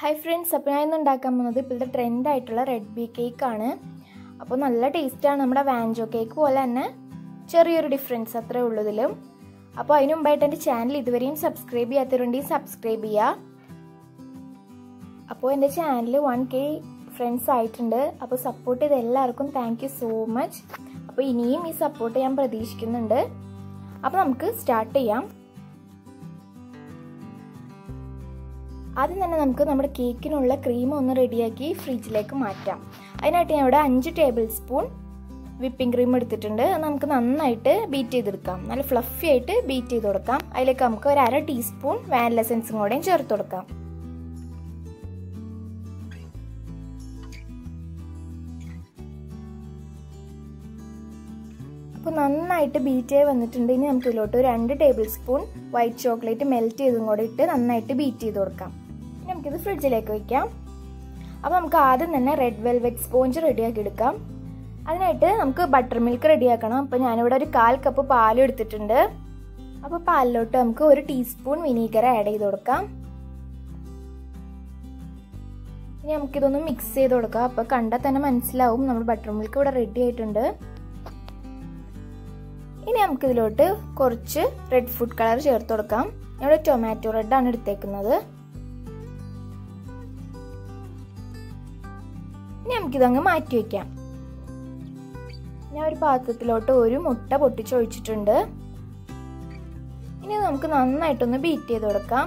Hi friends അപ്പോൾ ഞാൻ ഇന്ന് ഉണ്ടാക്കാൻ പോകുന്നത് ഇപ്പോഴത്തെ ട്രെൻഡായിട്ടുള്ള റെഡ് ബി കേക്ക് ആണ്. അപ്പോൾ നല്ല ടേസ്റ്റാണ് നമ്മുടെ വാഞ്ചോ കേക്ക് പോലെ തന്നെ ചെറിയൊരു ഡിഫറൻസ് അത്രേ ഉള്ളൂ ഇതിലും. അപ്പോൾ അതിനു മുമ്പായിട്ട് എന്റെ ചാനൽ ഇതുവരെയും സബ്സ്ക്രൈബ് ചെയ്യാത്തവരുണ്ടെങ്കിൽ സബ്സ്ക്രൈബ് ചെയ്യുക അപ്പോൾ എന്റെ ചാനൽ വൺ കെ ഫ്രണ്ട്സ് ആയിട്ടുണ്ട്. അപ്പോൾ സപ്പോർട്ട് ചെയ്ത എല്ലാവർക്കും താങ്ക് സോ മച്ച് അപ്പോൾ ഇനിയും ഈ സപ്പോർട്ട് ഞാൻ പ്രതീക്ഷിക്കുന്നുണ്ട്. അപ്പോൾ നമുക്ക് സ്റ്റാർട്ട് ചെയ്യാം. ആദ്യം തന്നെ നമുക്ക് നമ്മുടെ കേക്കിനുള്ള ക്രീം ഒന്ന് റെഡിയാക്കി ഫ്രിഡ്ജിലേക്ക് മാറ്റാം. അതിനായിട്ട് ഞാൻ ഇവിടെ അഞ്ച് ടേബിൾ സ്പൂൺ വിപ്പിംഗ് ക്രീം എടുത്തിട്ടുണ്ട്. അത് നമുക്ക് നന്നായിട്ട് ബീറ്റ് ചെയ്തെടുക്കാം. നല്ല ഫ്ലഫി ആയിട്ട് ബീറ്റ് ചെയ്ത് കൊടുക്കാം. അതിലേക്ക് നമുക്ക് ഒരു അര ടീസ്പൂൺ വാനില സെൻസും കൂടെയും ചേർത്ത് കൊടുക്കാം. അപ്പോൾ നന്നായിട്ട് ബീറ്റ് ചെയ്ത് വന്നിട്ടുണ്ട്. ഇനി നമുക്ക് ഇതിലോട്ട് രണ്ട് tablespoon white chocolate melt ചെയ്തും കൂടെ ഇട്ട് നന്നായിട്ട് ബീറ്റ് ചെയ്ത് കൊടുക്കാം. ഇനി നമുക്കിത് ഫ്രിഡ്ജിലേക്ക് വയ്ക്കാം അപ്പോൾ നമുക്ക് ആദ്യം തന്നെ റെഡ് വെൽവെറ്റ് സ്പോഞ്ച് റെഡിയാക്കി എടുക്കാം. അതിനായിട്ട് നമുക്ക് ബട്ടർ മിൽക്ക് റെഡിയാക്കണം അപ്പോൾ ഞാനിവിടെ ഒരു കാൽ കപ്പ് പാൽ എടുത്തിട്ടുണ്ട്. അപ്പോൾ പാലിലോട്ട് നമുക്ക് ഒരു ടീസ്പൂൺ വിനീഗർ ആഡ് ചെയ്ത് കൊടുക്കാം. ഇനി നമുക്കിതൊന്ന് മിക്സ് ചെയ്ത് കൊടുക്കാം. അപ്പോൾ കണ്ടാൽ തന്നെ മനസ്സിലാവും. നമ്മൾ ബട്ടർ മിൽക്ക് ഇവിടെ റെഡി ആയിട്ടുണ്ട്. ഇനി നമുക്ക് ഇതിലോട്ട് കുറച്ച് റെഡ് ഫുഡ് കളർ ചേർത്ത് കൊടുക്കാം. ഇവിടെ ടൊമാറ്റോ റെഡ് ആണ് എടുത്തേക്കുന്നത്. ഇനി നമുക്കിതങ്ങ് മാറ്റി വെക്കാം. ഞാൻ ഒരു പാത്രത്തിലോട്ട് ഒരു മുട്ട പൊട്ടിച്ചൊഴിച്ചിട്ടുണ്ട്. ഇനി നമുക്ക് നന്നായിട്ടൊന്ന് ബീറ്റ് ചെയ്ത് കൊടുക്കാം.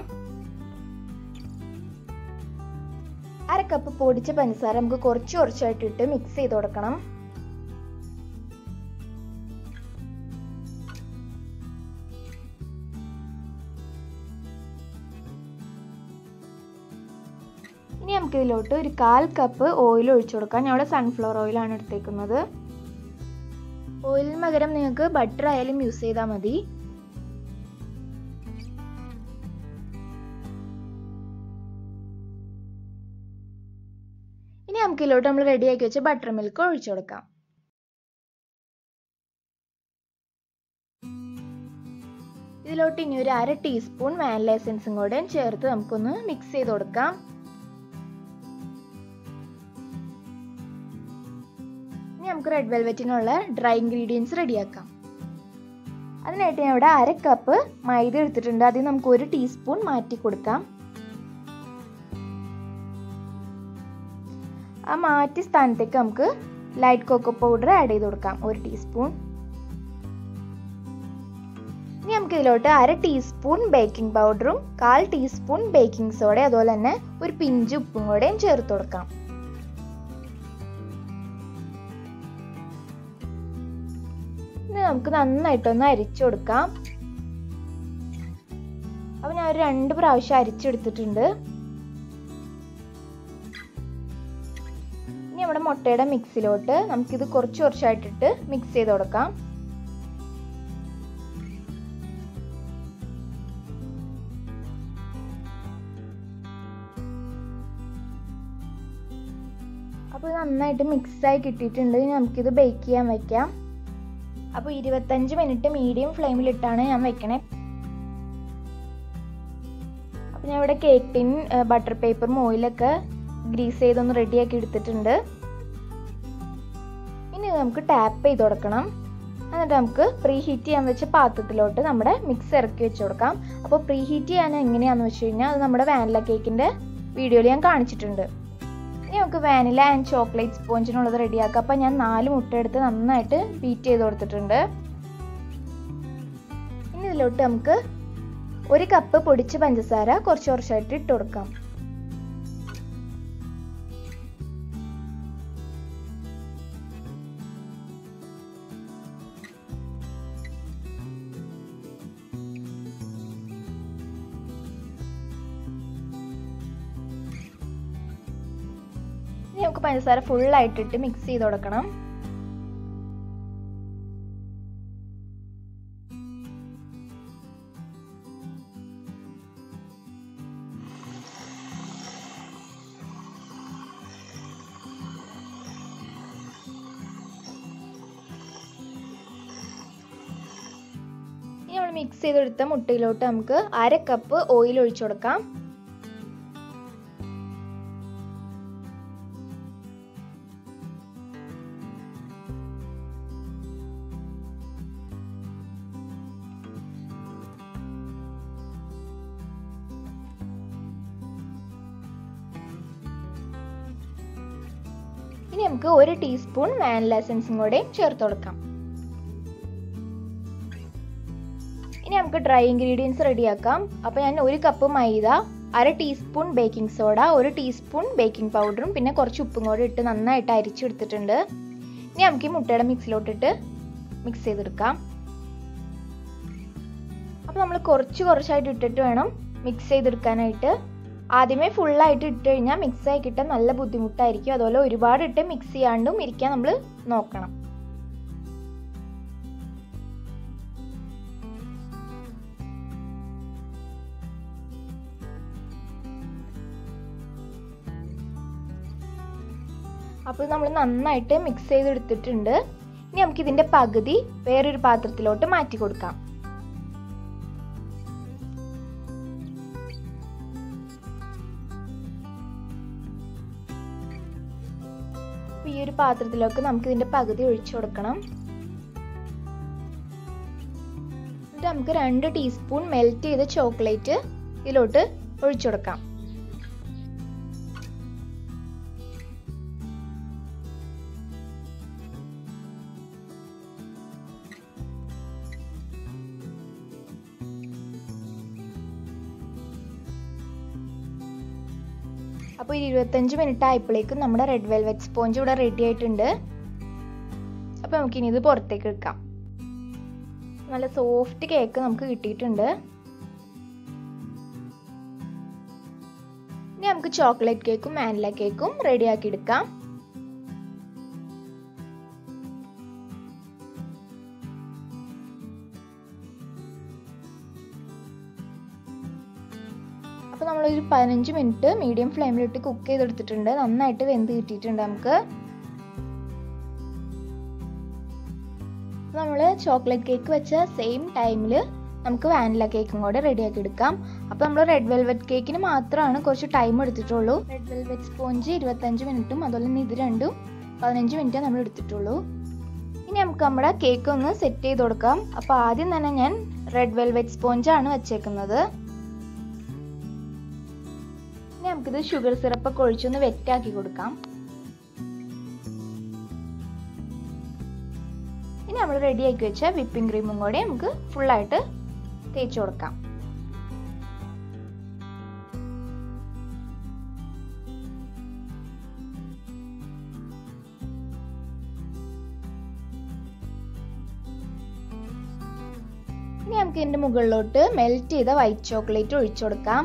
അര കപ്പ് പൊടിച്ച പഞ്ചസാര നമുക്ക് കുറച്ച് കുറച്ചായിട്ട് ഇട്ട് മിക്സ് ചെയ്ത് കൊടുക്കണം. ഇനി നമുക്ക് ഇതിലോട്ട് ഒരു കാൽ കപ്പ് ഓയിൽ ഒഴിച്ചു കൊടുക്കാം. ഞാൻ ഇവിടെ സൺഫ്ലവർ ഓയിലാണ് എടുത്തേക്കുന്നത്. ഓയിലിന് പകരം നിങ്ങൾക്ക് ബട്ടർ ആയാലും യൂസ് ചെയ്താൽ മതി. ഇനി നമുക്ക് ഇതിലോട്ട് നമ്മൾ റെഡിയാക്കി വെച്ച ബട്ടർ മിൽക്ക് ഒഴിച്ചു കൊടുക്കാം. ഇതിലോട്ട് ഇനി ഒരു അര ടീസ്പൂൺ വാനില എസൻസും കൂടെ ചേർത്ത് നമുക്കൊന്ന് മിക്സ് ചെയ്ത് കൊടുക്കാം. ഇനി നമുക്ക് റെഡ് വെൽവെറ്റിനുള്ള ഡ്രൈ ഇൻഗ്രീഡിയൻസ് റെഡിയാക്കാം അതിനായിട്ട് ഞാൻ ഇവിടെ അര കപ്പ് മൈദ എടുത്തിട്ടുണ്ട്. അതിൽ നമുക്ക് ഒരു ടീസ്പൂൺ മാറ്റി കൊടുക്കാം. ആ മാറ്റി സ്ഥാനത്തേക്ക് നമുക്ക് ലൈറ്റ് കോക്കോ പൗഡർ ആഡ് ചെയ്ത് കൊടുക്കാം. ഒരു ടീസ്പൂൺ ഇനി നമുക്ക് ഇതിലോട്ട് അര ടീസ്പൂൺ ബേക്കിംഗ് പൗഡറും കാൽ ടീസ്പൂൺ ബേക്കിംഗ് സോഡ അതുപോലെ തന്നെ ഒരു പിഞ്ച് ഉപ്പും കൂടെയും ചേർത്ത് കൊടുക്കാം. ഇനി നമുക്ക് നന്നായിട്ടൊന്ന് അരിച്ചു കൊടുക്കാം. അപ്പൊ ഞാൻ ഒരു രണ്ട് പ്രാവശ്യം അരിച്ചെടുത്തിട്ടുണ്ട്. ഇനി നമ്മുടെ മുട്ടയുടെ മിക്സിലോട്ട് നമുക്കിത് കുറച്ച് കുറച്ചായിട്ടിട്ട് മിക്സ് ചെയ്ത് കൊടുക്കാം. അപ്പോൾ നന്നായിട്ട് മിക്സായി കിട്ടിയിട്ടുണ്ട്. ഇനി നമുക്കിത് ബേക്ക് ചെയ്യാൻ വെക്കാം. അപ്പോൾ ഇരുപത്തഞ്ച് മിനിറ്റ് മീഡിയം ഫ്ലെയിമിലിട്ടാണ് ഞാൻ വെക്കണേ. അപ്പോൾ ഞാൻ ഇവിടെ കേക്ക് ടിൻ ബട്ടർ പേപ്പറും ഓയിലൊക്കെ ഗ്രീസ് ചെയ്തൊന്ന് റെഡിയാക്കി എടുത്തിട്ടുണ്ട്. ഇനി നമുക്ക് ടാപ്പ് ചെയ്ത് കൊടുക്കണം. എന്നിട്ട് നമുക്ക് പ്രീ ഹീറ്റ് ചെയ്യാൻ വെച്ച പാത്രത്തിലോട്ട് നമ്മുടെ മിക്സ് ഇറക്കി വെച്ച് കൊടുക്കാം. അപ്പോൾ പ്രീ ഹീറ്റ് ചെയ്യാൻ എങ്ങനെയാണെന്ന് വെച്ച് കഴിഞ്ഞാൽ അത് നമ്മുടെ വാനില കേക്കിന്റെ വീഡിയോയിൽ ഞാൻ കാണിച്ചിട്ടുണ്ട്. ഇനി നമുക്ക് വാനില ആൻഡ് ചോക്ലേറ്റ് സ്പോഞ്ചിനുള്ളത് റെഡിയാക്കാം അപ്പം ഞാൻ നാല് മുട്ട എടുത്ത് നന്നായിട്ട് ബീറ്റ് ചെയ്ത് കൊടുത്തിട്ടുണ്ട്. ഇനി ഇതിലോട്ട് നമുക്ക് ഒരു കപ്പ് പൊടിച്ച പഞ്ചസാര കുറച്ച് കുറച്ചായിട്ട് ഇട്ട് കൊടുക്കാം. പഞ്ചസാര ഫുള്ളായിട്ടിട്ട് മിക്സ് ചെയ്ത് കൊടുക്കണം. ഇനി നമ്മൾ മിക്സ് ചെയ്തെടുത്ത മുട്ടയിലോട്ട് നമുക്ക് അര കപ്പ് ഓയിൽ ഒഴിച്ചു കൊടുക്കാം. ഇനി നമുക്ക് ഒരു ടീസ്പൂൺ വാനില എസൻസും കൂടെ ചേർത്ത് കൊടുക്കാം. ഇനി നമുക്ക് ഡ്രൈ ഇൻഗ്രീഡിയൻസ് റെഡിയാക്കാം. അപ്പോൾ ഞാൻ ഒരു കപ്പ് മൈദ അര ടീസ്പൂൺ ബേക്കിംഗ് സോഡ ഒരു ടീസ്പൂൺ ബേക്കിംഗ് പൗഡറും പിന്നെ കുറച്ച് ഉപ്പും കൂടെ ഇട്ട് നന്നായിട്ട് അരിച്ചെടുത്തിട്ടുണ്ട്. ഇനി നമുക്ക് ഈ മുട്ടയുടെ മിക്സിലോട്ടിട്ട് മിക്സ് ചെയ്തെടുക്കാം. അപ്പോൾ നമ്മൾ കുറച്ച് കുറച്ചായിട്ട് ഇട്ടിട്ട് വേണം മിക്സ് ചെയ്തെടുക്കാനായിട്ട്. ആദ്യമേ ഫുള്ളായിട്ട് ഇട്ട് കഴിഞ്ഞാൽ മിക്സ് ആയി കിട്ടാൻ നല്ല ബുദ്ധിമുട്ടായിരിക്കും. അതുപോലെ ഒരുപാട് ഇട്ട് മിക്സ് ചെയ്യാണ്ടും ഇരിക്കാൻ നമ്മൾ നോക്കണം. അപ്പോൾ നമ്മൾ നന്നായിട്ട് മിക്സ് ചെയ്തെടുത്തിട്ടുണ്ട്. ഇനി നമുക്കിതിന്റെ പകുതി വേറൊരു പാത്രത്തിലോട്ട് മാറ്റി കൊടുക്കാം. ഈ ഒരു പാത്രത്തിലേക്ക് നമുക്ക് ഇതിന്റെ പകുതി ഒഴിച്ചു കൊടുക്കണം. എന്നിട്ട് നമുക്ക് രണ്ട് ടീസ്പൂൺ മെൽറ്റ് ചെയ്ത ചോക്ലേറ്റ് ഇതിലോട്ട് ഒഴിച്ചു കൊടുക്കാം. അപ്പോൾ ഒരു ഇരുപത്തഞ്ച് മിനിറ്റ് ആയപ്പോഴേക്കും നമ്മുടെ റെഡ് വെൽവെറ്റ് സ്പോഞ്ച് ഇവിടെ റെഡി ആയിട്ടുണ്ട്. അപ്പോൾ നമുക്കിനി ഇത് പുറത്തേക്ക് എടുക്കാം നല്ല സോഫ്റ്റ് കേക്ക് നമുക്ക് കിട്ടിയിട്ടുണ്ട്. ഇനി നമുക്ക് ചോക്ലേറ്റ് കേക്കും വാനില കേക്കും റെഡിയാക്കി എടുക്കാം. പതിനഞ്ച് മിനിറ്റ് മീഡിയം ഫ്ലെയിമിലിട്ട് കുക്ക് ചെയ്തെടുത്തിട്ടുണ്ട്. നന്നായിട്ട് വെന്ത് കിട്ടിയിട്ടുണ്ട് നമുക്ക്. നമ്മൾ ചോക്ലേറ്റ് കേക്ക് വെച്ച സെയിം ടൈമിൽ നമുക്ക് വാനില കേക്കും കൂടെ റെഡിയാക്കി എടുക്കാം. അപ്പോൾ നമ്മൾ റെഡ് വെൽവെറ്റ് കേക്കിന് മാത്രമാണ് കുറച്ച് ടൈം എടുത്തിട്ടുള്ളൂ. റെഡ് വെൽവെറ്റ് സ്പോഞ്ച് ഇരുപത്തഞ്ച് മിനിറ്റും അതുപോലെ തന്നെ ഇത് രണ്ടും പതിനഞ്ച് മിനിറ്റേ നമ്മൾ എടുത്തിട്ടുള്ളൂ. ഇനി നമുക്ക് നമ്മുടെ കേക്ക് ഒന്ന് സെറ്റ് ചെയ്ത് കൊടുക്കാം. അപ്പോൾ ആദ്യം തന്നെ ഞാൻ റെഡ് വെൽവെറ്റ് സ്പോഞ്ചാണ് വെച്ചേക്കുന്നത്. ഇനി നമുക്കിത് ഷുഗർ സിറപ്പൊക്കെ ഒഴിച്ചൊന്ന് വെറ്റാക്കി കൊടുക്കാം. ഇനി നമ്മൾ റെഡിയാക്കി വെച്ച വിപ്പിംഗ് ക്രീമും കൂടെ നമുക്ക് ഫുള്ളായിട്ട് തേച്ച് കൊടുക്കാം. ഇനി നമുക്ക് മുകളിലോട്ട് മെൽറ്റ് ചെയ്ത വൈറ്റ് ചോക്ലേറ്റ് ഒഴിച്ചു കൊടുക്കാം.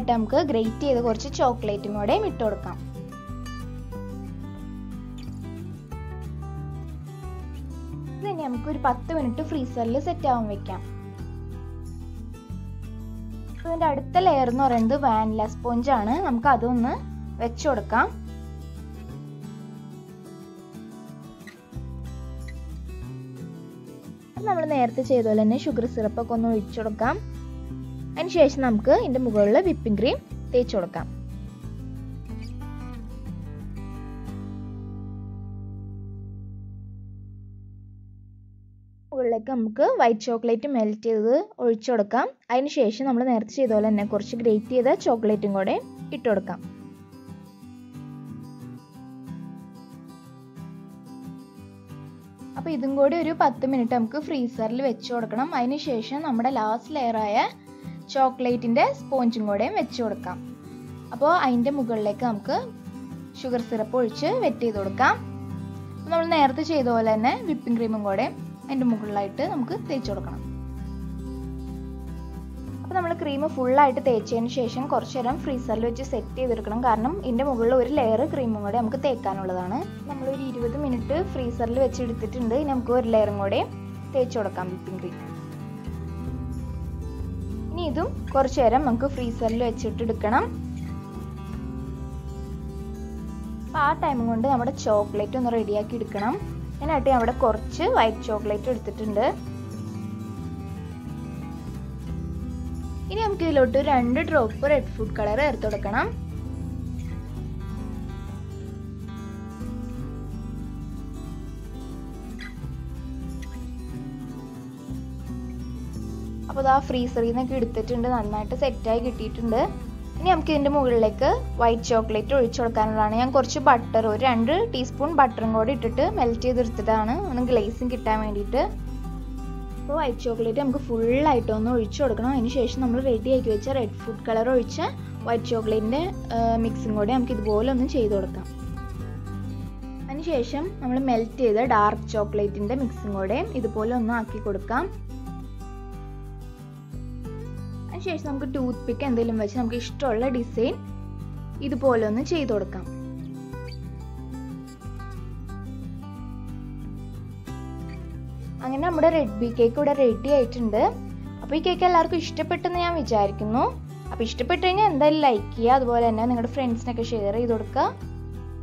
മുകളിലായിട്ട് നമുക്ക് ഗ്രേറ്റ് ചെയ്ത് കുറച്ച് ചോക്ലേറ്റും കൂടെ ഇട്ട് കൊടുക്കാം. ഇനി നമുക്ക് ഒരു പത്ത് മിനിറ്റ് ഫ്രീസറിൽ സെറ്റ് ആവാൻ വെക്കാം. ഇതിന്റെ അടുത്ത ലെയർ എന്ന് പറയുന്നത് വാനില സ്പോഞ്ച് ആണ്. നമുക്ക് അതൊന്ന് വെച്ചു കൊടുക്കാം. നമ്മൾ നേരത്തെ ചെയ്ത പോലെ തന്നെ ഷുഗർ സിറപ്പൊക്കെ ഒന്ന് ഒഴിച്ചു കൊടുക്കാം. അതിനുശേഷം നമുക്ക് ഇതിന്റെ മുകളിൽ വിപ്പിംഗ് ക്രീം തേച്ച് കൊടുക്കാം. മുകളിലേക്ക് നമുക്ക് വൈറ്റ് ചോക്ലേറ്റ് മെൽറ്റ് ചെയ്ത് ഒഴിച്ചു കൊടുക്കാം. അതിനുശേഷം നമ്മൾ നേരത്തെ ചെയ്ത പോലെ തന്നെ കുറച്ച് ഗ്രേറ്റ് ചെയ്ത ചോക്ലേറ്റും കൂടെ ഇട്ട് കൊടുക്കാം. അപ്പോൾ ഇതും കൂടി ഒരു പത്ത് മിനിറ്റ് നമുക്ക് ഫ്രീസറിൽ വെച്ച് കൊടുക്കണം. അതിനുശേഷം നമ്മുടെ ലാസ്റ്റ് ലെയറായ ചോക്ലേറ്റിന്റെ സ്പോഞ്ചും കൂടെയും വെച്ച് കൊടുക്കാം. അപ്പോൾ അതിന്റെ മുകളിലേക്ക് നമുക്ക് ഷുഗർ സിറപ്പ് ഒഴിച്ച് വെറ്റ് ചെയ്ത് കൊടുക്കാം. നമ്മൾ നേരത്തെ ചെയ്ത പോലെ തന്നെ വിപ്പിംഗ് ക്രീമും കൂടെ അതിന്റെ മുകളിലായിട്ട് നമുക്ക് തേച്ച് കൊടുക്കണം. അപ്പോൾ നമ്മൾ ക്രീം ഫുള്ളായിട്ട് തേച്ചതിന് ശേഷം കുറച്ച് നേരം ഫ്രീസറിൽ വെച്ച് സെറ്റ് ചെയ്തെടുക്കണം. കാരണം ഇതിന്റെ മുകളിൽ ഒരു ലെയർ ക്രീമും കൂടെ നമുക്ക് തേക്കാനുള്ളതാണ്. നമ്മളൊരു ഇരുപത് മിനിറ്റ് ഫ്രീസറിൽ വെച്ച് എടുത്തിട്ടുണ്ട്. നമുക്ക് ഒരു ലെയറും കൂടെ തേച്ച് കൊടുക്കാം വിപ്പിംഗ് ക്രീം ഇനി ഇതും കുറച്ചു നേരം നമുക്ക് ഫ്രീസറിൽ വെച്ചിട്ട് എടുക്കണം. ആ ടൈം കൊണ്ട് നമ്മുടെ ചോക്ലേറ്റ് ഒന്ന് റെഡിയാക്കി എടുക്കണം. അതിനായിട്ട് അവിടെ കുറച്ച് വൈറ്റ് ചോക്ലേറ്റ് എടുത്തിട്ടുണ്ട്. ഇനി നമുക്ക് ഇതിലോട്ട് രണ്ട് ഡ്രോപ്പ് റെഡ് ഫുഡ് കളർ ചേർത്ത് കൊടുക്കണം. അപ്പോൾ ആ ഫ്രീസറിൽ നിന്നൊക്കെ എടുത്തിട്ടുണ്ട് നന്നായിട്ട് സെറ്റായി കിട്ടിയിട്ടുണ്ട്. ഇനി നമുക്ക് ഇതിന്റെ മുകളിലേക്ക് വൈറ്റ് ചോക്ലേറ്റ് ഒഴിച്ചു കൊടുക്കാനുള്ളതാണ്. ഞാൻ കുറച്ച് ബട്ടർ ഒരു രണ്ട് ടീസ്പൂൺ ബട്ടറും കൂടി ഇട്ടിട്ട് മെൽറ്റ് ചെയ്തെടുത്തിട്ടാണ് ഒന്ന് ഗ്ലേസും കിട്ടാൻ വേണ്ടിയിട്ട്. അപ്പോൾ വൈറ്റ് ചോക്ലേറ്റ് നമുക്ക് ഫുള്ളായിട്ട് ഒന്ന് ഒഴിച്ചു കൊടുക്കണം. അതിന് ശേഷം നമ്മൾ റെഡി ആക്കി വെച്ച റെഡ് ഫുഡ് കളർ ഒഴിച്ച വൈറ്റ് ചോക്ലേറ്റിന്റെ മിക്സും കൂടി നമുക്ക് ഇതുപോലെ ഒന്ന് ചെയ്ത് കൊടുക്കാം. അതിനുശേഷം നമ്മൾ മെൽറ്റ് ചെയ്ത ഡാർക്ക് ചോക്ലേറ്റിന്റെ മിക്സും കൂടെ ഇതുപോലെ ഒന്ന് ആക്കി കൊടുക്കാം. അതിനുശേഷം നമുക്ക് ടൂത്ത് പിക്ക് എന്തെങ്കിലും വെച്ച് നമുക്ക് ഇഷ്ടമുള്ള ഡിസൈൻ ഇതുപോലെ ഒന്ന് ചെയ്തു കൊടുക്കാം. അങ്ങനെ നമ്മുടെ റെഡ് ബി കേക്ക് ഇവിടെ റെഡി ആയിട്ടുണ്ട്. അപ്പോൾ ഈ കേക്ക് എല്ലാവർക്കും ഇഷ്ടപ്പെട്ടെന്ന് ഞാൻ വിചാരിക്കുന്നു. അപ്പോൾ ഇഷ്ടപ്പെട്ടു കഴിഞ്ഞാൽ എന്തായാലും ലൈക്ക് ചെയ്യുക. അതുപോലെ തന്നെ നിങ്ങളുടെ ഫ്രണ്ട്സിനൊക്കെ ഷെയർ ചെയ്ത് കൊടുക്കുക.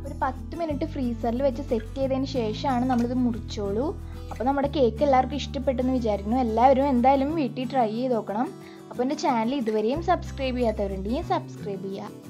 ഒരു പത്ത് മിനിറ്റ് ഫ്രീസറിൽ വെച്ച് സെറ്റ് ചെയ്തതിന് ശേഷമാണ് നമ്മളിത് മുറിച്ചോളൂ. അപ്പോൾ നമ്മുടെ കേക്ക് എല്ലാവർക്കും ഇഷ്ടപ്പെട്ടെന്ന് വിചാരിക്കുന്നു. എല്ലാവരും എന്തായാലും വീട്ടിൽ ട്രൈ ചെയ്ത് നോക്കണം. അപ്പോൾ എന്റെ ചാനൽ ഇതുവരെയും സബ്സ്ക്രൈബ് ചെയ്യാത്തവരുണ്ടെങ്കിൽ സബ്സ്ക്രൈബ് ചെയ്യുക